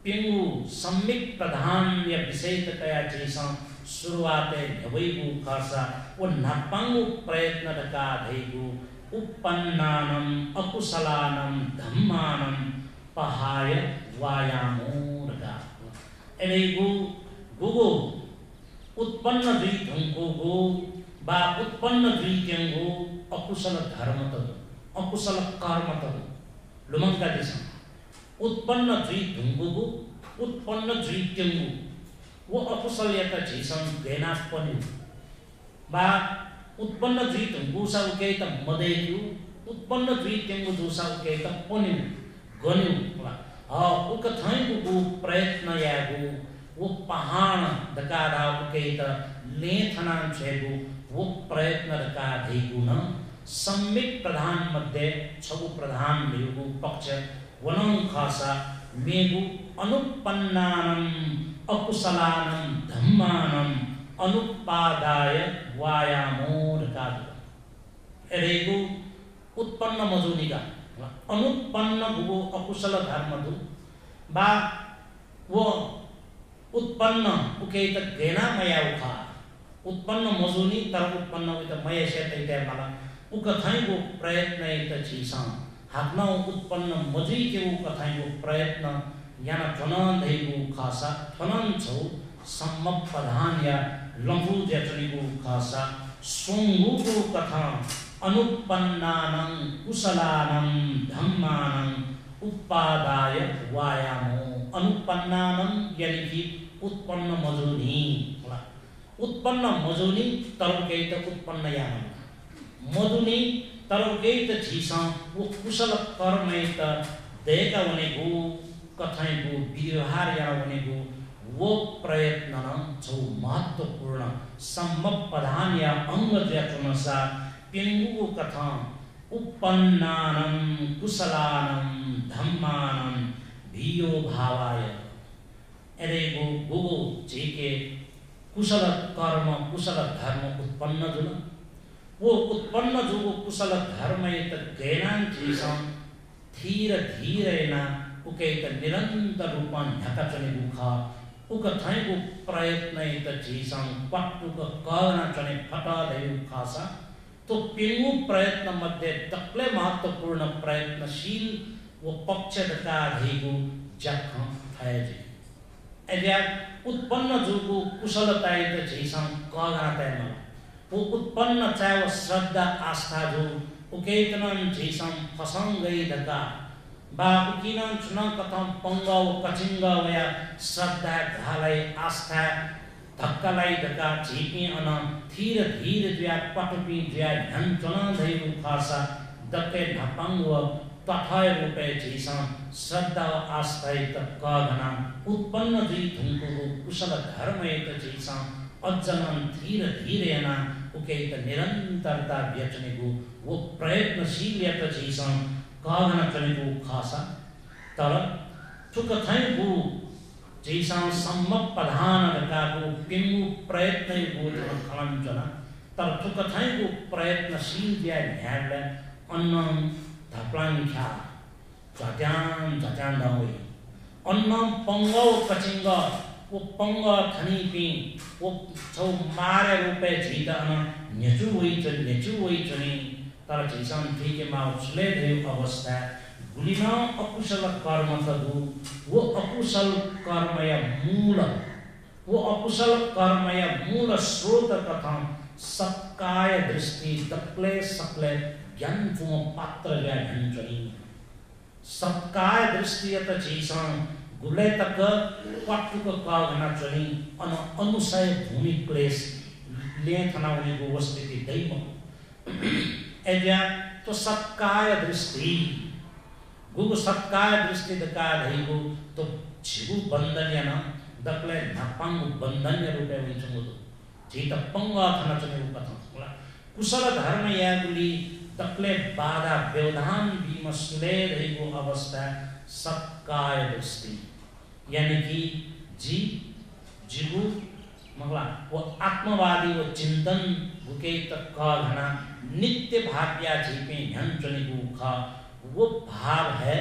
पिंगु सम्मिक प्रधान या विषय तया झिसा शुरुआते भवैगु खर्सा वो नपांगु प्रयत्न दका धैगु ఉపన్నానం అకుశలానం ధమ్మానం పహాయ వాయామోరగ ఎనైగు గుగు ఉత్పన్న ద్వీపంకు గు బా ఉత్పన్న ద్వీపంగు అకుశల ధర్మతదు అకుశల కర్మతదు. లుమంక దేశం ఉత్పన్న ద్వీపంగు ఉత్పన్న ద్వీపంగు ఓ అకుశల యొక్క జీసం గైనాస్పని బా उत्पन्न द्वित गुसा उके त मदैक्यु उत्पन्न द्वित तेंगु दुसा उके त पन्यु गन्यु ह उक थैगु गु प्रयत्न यागु वो पहाण दका धा उके त ले थनान छेगु वो प्रयत्न दका धैगु न सम्मिक प्रधान मध्ये छगु प्रधान भेगु पक्ष वनं खासा मेगु अनुपन्नानम अकुशलानम धम्मानम अनुपादाय वायामोर कादु एरेगु उत्पन्न मजुनिका अनुत्पन्न भुगो अकुशल धर्मधु बा वो उत्पन्न उके त घेना मया उखा। उत्पन्न मजुनी तर उत्पन्न उत मय से तैते मला। उक थाइगो प्रयत्न त छिसा हातमा उत्पन्न मजुई के उ कथाइगो प्रयत्न याना ठनन धैगु खासा। ठनन छौ सम्म प्रधान या लघु जचनीको खासा सोङ्गुको कथा अनुपन्नानं कुशलानं धम्मानं उत्पादाय वायामो अनुपन्नानं यानी कि उत्पन्न मजुनी उत्पन्न मजुनी तरुकै त उत्पन्न यामन मजुनी तरुकै त झिस वो कुशल कर्मै त देका भनेको कथाइको व्यवहार या भनेको वो प्रयत्न छौ महत्त्वपूर्ण सम्मपदान या अंग ज्याचुनसा पिंगु कथा उपन्नानं, कुशलानं, धम्मानं भियो भावाय एरेगो गोगो जेके कुशल कर्म कुशल धर्म उत्पन्न जुन, वो उत्पन्न जुगो कुशल धर्म त गैनान जीसं धीर धीरेना उके निरंतर रूपन ढका चने गुखा थाइको प्रयत्न त झिसङ पट्टुक कहना चने फटा दयु खासा तो पिंगु प्रयत्न मध्ये तकले महत्वपूर्ण प्रयत्नशील वो पक्ष दका धेगु जख थायजे एल्या उत्पन्न जुगु कुशलता त झिसङ कहना तैमा वो उत्पन्न चाहे वो श्रद्धा आस्था जो उकेतनन झिसङ फसङ्गै दका बा उकिन चुन कथम पंग कचिंग वया श्रद्धा घालै आस्था धक्कालाई धक्का झिपी अन थिर धीर ज्या पटपी ज्या ध्यान चुन धैरु खासा दक्के ढपाङ व तथय रूपे झिसा श्रद्धा आस्थाय त कघना उत्पन्न दुई धुङ्कुको कुशल धर्म एक झिसा अज्जनन धीर धीरेना उके त निरन्तरता व्यचनेको वो प्रयत्नशील झिसा कघना चलेको खासा तर ठुक थैको जैसा सम्मक प्रधान रकाको पिङ्गु प्रयत्न गोत्र खलञ्चना तर थुक थैको प्रयत्नशील ज्या ध्यानलाई अन्न धप्लाङ ख्या झट्यान झट्यान दौई अन्न पङ्ग कचिङ्ग ओ पङ्ग थनी पि ओ छौ मारे रूपे झित अन नेचु वइ चनि नेचु वइ चनि तर झिसन ठिके मा उसले देव अवस्था गुलिन अकुशल कर्म तदु वो अकुशल कर्मय मूल वो अकुशल कर्मय मूल स्रोत कथम सक्काय दृष्टि दक्ले सक्ले ज्ञान फुम पात्र या ढन्चनी सक्काय दृष्टि यत चीसन गुले तक पटुक कागना चनी अन अनुसय भूमि क्लेश ले थना उनीको वस्तिति दैम एजा तो सक्काय दृष्टि। गुगु सत्काय दृष्टि दका धैगु तो झिगु बन्धन यान दक्ले नपाङ बन्धन रूपे विचुङु झित पंग थन चने कथम कुशल धर्म यागुली तक्ले बाधा व्यवधान विमसले धैगु अवस्था सत्काय दृष्टि। यानी कि जी, जिगु, मगला, वो आत्मवादी, वो चिंतन भुके तक घना नित्य भाग्या झिपे ध्यान चनिगु खा वो भाव है,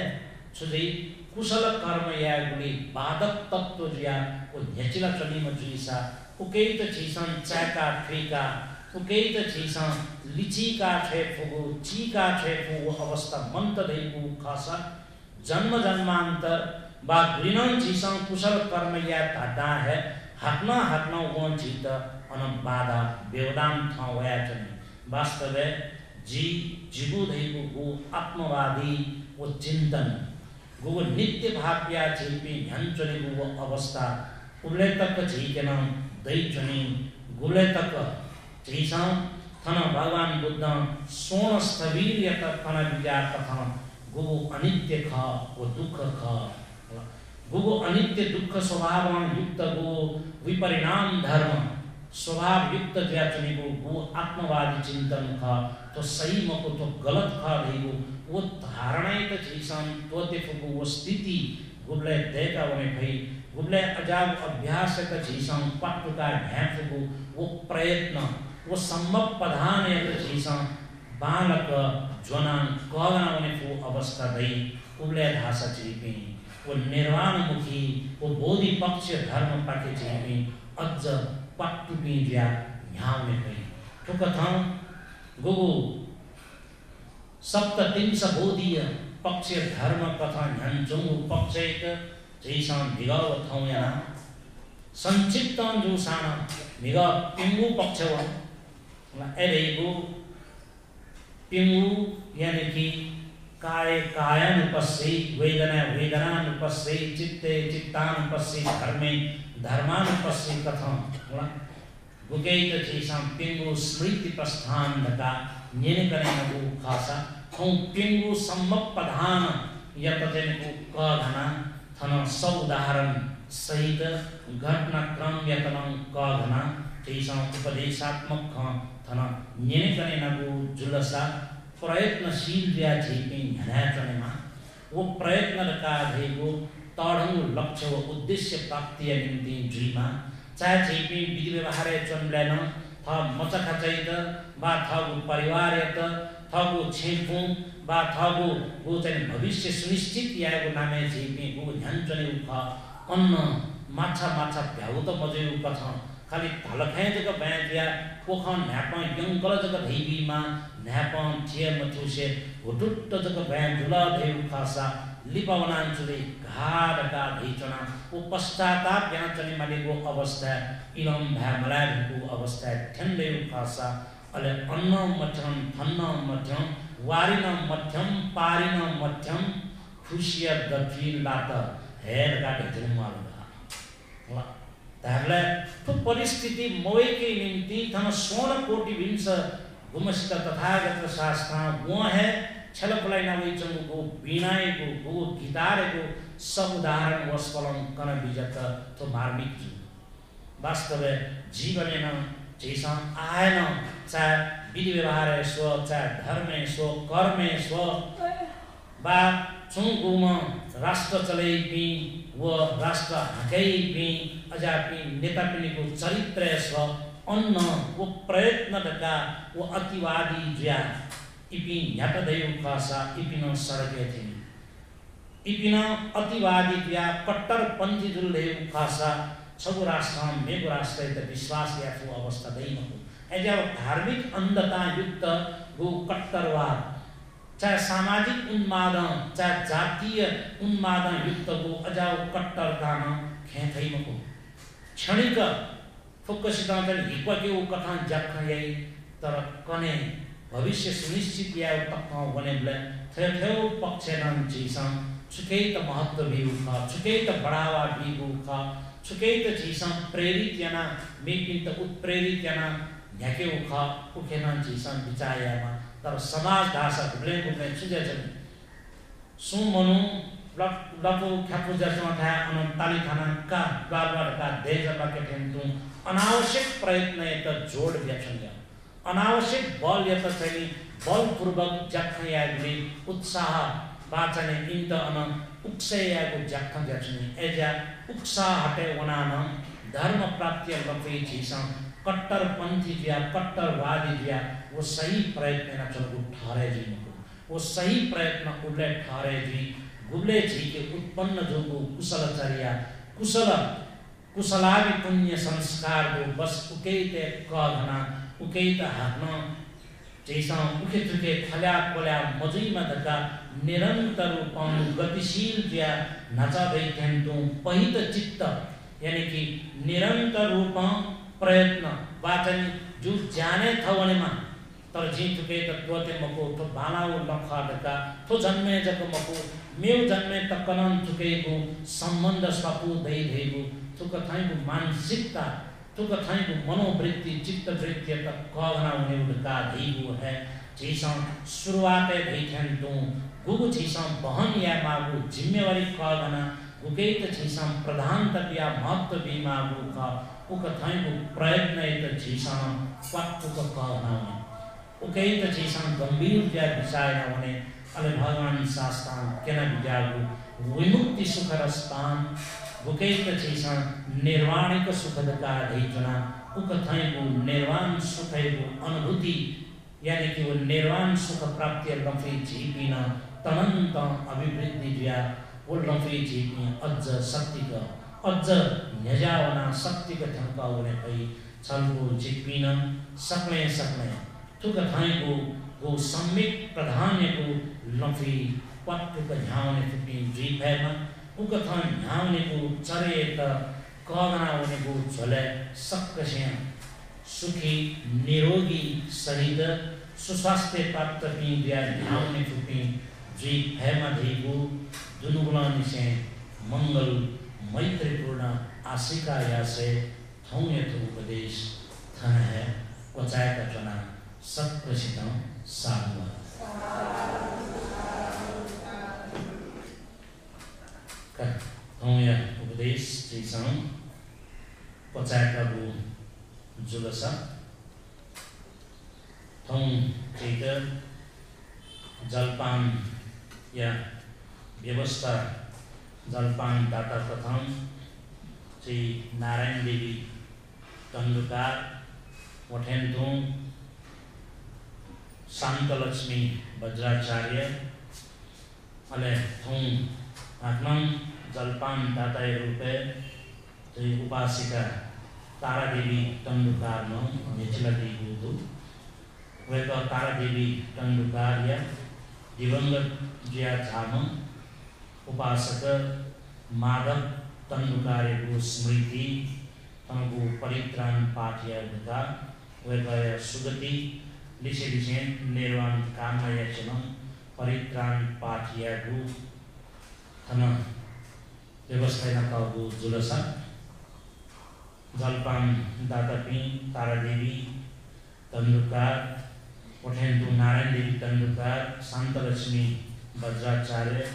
सुधी, कुशल कर्म या गुली बाधक तत्व जिया, वो न्यचिला चनी मजुइसा उकेई त छिसन चाका फेका उकेई त छिसन लिची का छे फुगु ची का छे फुगु अवस्था मंत दैगु खासा। जन्म जन्मांतर, बा ग्रिनन छिसन कुशल कर्म या धाटा है हकना हकना वो जीत अन बाधा था वया चनी। वास्तव है जी जिगु धैगु गु आत्मवादी, वो चिंतन। गु नित्य भाव्या छिपी ध्यान चलेगु वो अवस्था। उल्ले तक झिकेन दै चनी गुले तक झिसा थन भगवान बुद्ध, सोण स्थवीर थन विचार कथा गु अनित्य ख, वो दुख ख। गु अनित्य दुख स्वभाव युक्त गु विपरिणाम धर्म। स्वभाव युक्त ज्याचनी को वो आत्मवादी चिंतन का तो सही मको तो गलत खा देगो वो। धारणा तो चीसान तो फुगु वो स्थिति, गुबले देखा वने भई, गुबले अजाब अभ्यास का चीसान पट्टु का ध्यान फुगु वो प्रयत्न, वो सम्मक प्रधान है तो चीसान बालक ज्वनान कगना वने फु अवस्था दई उबले धासा चीपी, वो निर्वाण मुखी, वो बोधि पक्ष धर्म पाके चीपी, अज्ज पट्टु पिंज्या न्याउने भई ठुक था गुगु सप्ततिंश बोधीय पक्ष धर्म कथा न्यान्चुङ पक्ष एक जैसान भिगाव थौ याना संक्षिप्त जो साना भिगा पिंगु पक्ष व एरेगु पिंगु, यानी कि काय कायन कायानुपस्सी वेदना वेदना वेदनानुपस्सी चित्ते चित्तान चित्तानुपस्सी धर्मे धर्मानुपस्सी कथम गुगैत चीसां पिंगु स्मृति प्रस्थान दका निने कने नगु खासा। थौ पिंगु सम्मक प्रधान यततेन को घना थन सौ उदाहरण सहित घटनाक्रम यतनं क घना चीसां उपदेशात्मक थन निने कने नगु जुलसा। प्रयत्नशील ज्या झिपे ह्याना चनेमा वो प्रयत्न रका धेगो तडङ्गु लक्ष्य व उद्देश्य प्राप्तिಯ निम्ति जुइमा चाहे झिपे विधि व्यवहार चन्ब्ल्यान थ मचखाचैत बा थगु परिवार यत थगु छेपु बा थगु गु चाहिँ भविष्य सुनिश्चित यागु नामे झिपे गु ध्यान चने उख। अन्न माछा माछा भ्याउ त मजे उख छ। खालि धलखाइ जग ब्याजिया पोखन न्याप यङ्कल जग धैबीमा न्याप थिए मथुसे हुटुट्ट जग ब्यान झुला धै उखासा। लिपा वनाञ्जरी घात तथा भेचना उपस्थाता ज्ञानचली मध्ये गुण अवस्था इनोम भमराधि गुण अवस्था ठन्वे उपसा अले अन्नम मध्यम अन्नम मध्यम वारिनम मध्यम पारिनम मध्यम खुशीय गफिलबाट हेरबाट जन्महरुला तर्ले प्रत्येक परिस्थिति मोयकी निंति थन 16 कोटी विंश भूमिस तथा अन्य शास्त्रमा है चंगुको वीणाएको गो गिटारेको सब उदाहरण वस्पलम कन बिजत तो मार्मिक जु वास्तव जीवनेन जैसा आएन चाहे विधि व्यवहार स्व चाहे धर्म स्व कर्म स्व बा चुङगुम राष्ट्र चलै पि व राष्ट्र हाँकै पि अझा पि नेता पिनीको चरित्र स्व अन्न वो प्रयत्न ढका वो अतिवादी ज्या इपिन्यापदैव भाषा इपिन सरगेथिन् इपिन अतिवादी या कट्टरपन्थी जुल्दैव भाषा सबु राष्ट्र मेगु राष्ट्र विश्वास या ठु अवस्था दैन हो ऐज अब धार्मिक अंधता युक्त वो कट्टरवाद चाहे सामाजिक उन्मादन चाहे जातीय उन्मादन युक्त वो अजाओ कट्टरता न खेथई मको क्षणिक फुक्क सिद्धांत हिक्वा के वो कथान जख यही तर कने भविष्य सुनिश्चित या तक बने बले थे थे पक्ष नम चीसम छुके त महत्व भी उखा छुके त बढ़ावा भी उखा छुके त चीसम प्रेरित याना मेकिन त उत्प्रेरित याना झ्याके उखा, उखेन चीसम विचायामा। तर समाज दासा घुम्ले घुम्ले छुजे छन् सुम मनु, लक, लको ख्यापु जसमा था अन ताली खाना का बार का दे जबा के अनावश्यक प्रयत्न त जोड व्याख्या अनावश्यक बल यत चाहिँ बलपूर्वक जख्यागले उत्साह वाचने इंत अन उक्सयागु जख जचने एजा उत्साह हटे वनान धर्म प्राप्ति लफे छिसा कट्टरपन्थी जिया कट्टरवादी जिया, वो सही प्रयत्न न चलो ठहरे जी वो सही प्रयत्न उल्ले ठहरे जी, गुबले जी के उत्पन्न जो को कुशलचर्या कुशल कुशलादि पुण्य संस्कार को बस उके ते कहना उखे त हात्न जैसा उखे थुके थल्या पोल्या मजैमा धक्का निरन्तर पाउनु गतिशील ज्या नचाँदै थ्यान्तु पहित चित्त यानि कि निरन्तर रूपमा प्रयत्न वाचन जु जाने थवनेमा तर झि चुके त त्वते मको थो भालाउ लखा धक्का थो जन्मे जको मको मेउ जन्मे त कनन चुकेको सम्बन्ध सपु दै धैगु थुक मानसिकता तुक थाइको मनोवृत्ति चित्तवृत्ति त कहना हुने उनका धैगु है। जैसा शुरुआते धैथ्यन तु गुगु जैसा बहन या मागु जिम्मेवारी कहना गुके त जैसा प्रधानता या महत्व भी मागु का उक थाइको प्रयत्न त क्वाक उक कहना हुने। उकै त जैसा गंभीर या विषय हुने अले भगवान शास्त्रान केना विजागु विमुक्ति सुख रस्तान बुकैत चैसा निर्वाणिक सुखदका धैजना उक थाइको निर्वाण सुखैको अनुभूति। यानी कि वो निर्वाण सुख प्राप्ति लफे जीपिन तनन्त अभिवृद्धि ज्या वो लफे जीपि अझ शक्तिक अझ न्यजावना शक्तिक ढङ्क हुने भई छलको जिपिन सक्ने सक्ने। तुक थाइको वो सम्यक प्रधान्यको लफी पटुक झ्याउने फुटी जीभेमा उक थान झ्याउनेको चरे त कगना हुनेको झोले सक्कस्या सुखी, निरोगी शरीर, सुस्वास्थ्य प्राप्त पि बिया झ्याउने फुटी जी भैमा धीको दुनुगुला निसे मंगल, मैत्रीपूर्ण, आशिका या से थौं यथ उपदेश। थन है कोचायका चना सत्प्रसिद्ध साधुवा Katoya उपदेश जैसँग पचाएका बु जुलस जलपान या व्यवस्था जलपान दाता प्रथम श्री नारायण देवी तन्डुकार वठेन्थुङ शान्तलक्ष्मी वज्राचार्य अले थौँ आत्मन जलपान दाताय रूपे चाहिँ उपासिका तारादेवी तन्डुकारनो निचलती गुदु वेक तारादेवी तन्डुकार या दिवंगत जिया झाम उपासक माधव तन्डुकारेको स्मृति तनको परित्राण पाठ या गुता वेक सुगति लिसे लिसे निर्वाण कामना यक्षण परित्राण पाठ या गु थन व्यवसायमा टाउको जुलसा जलपान दातापिङ तारादेवी तन्दुकार पठेन्दु नारायण देवी तन्दुकार शान्तलक्ष्मी वज्राचार्य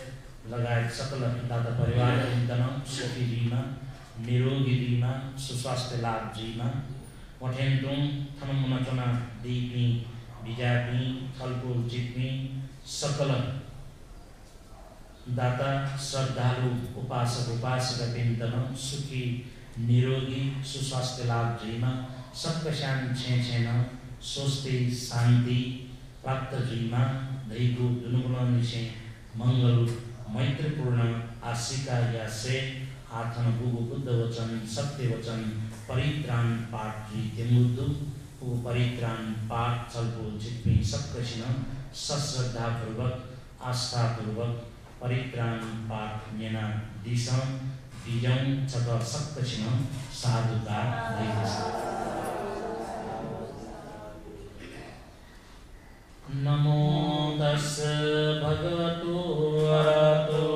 लगायत सकल दाता परिवार चिन्तन सुखी बिमा निरोगी बिमा सुस्वास्थ्य लाभ जीमा कोठ्यान्तुङ थमचना दिपी बिजापी फलफुल चिप्मी सकल दाता श्रद्धालु उपासक उपासक चिन्तन सुखी निरोगी सुस्वास्थ्य लाभ जीवन सबका शान छे छेन स्वस्ति शान्ति प्राप्त जीवमा धैगु दुनुगुण निशे मङ्गल मैत्रीपूर्ण आशिका या से आथन बुगु बुद्ध वचन सत्य वचन परित्राण पाठ जी तेमुद्दु ऊ परित्राण पाठ छलको जित्पी सक्कसिन सश्रद्धापूर्वक आस्थापूर्वक परित्राण पाठ मेना दिश दिजौँ छत सक्त छिन साधुता नमो दश भगवतो अरतो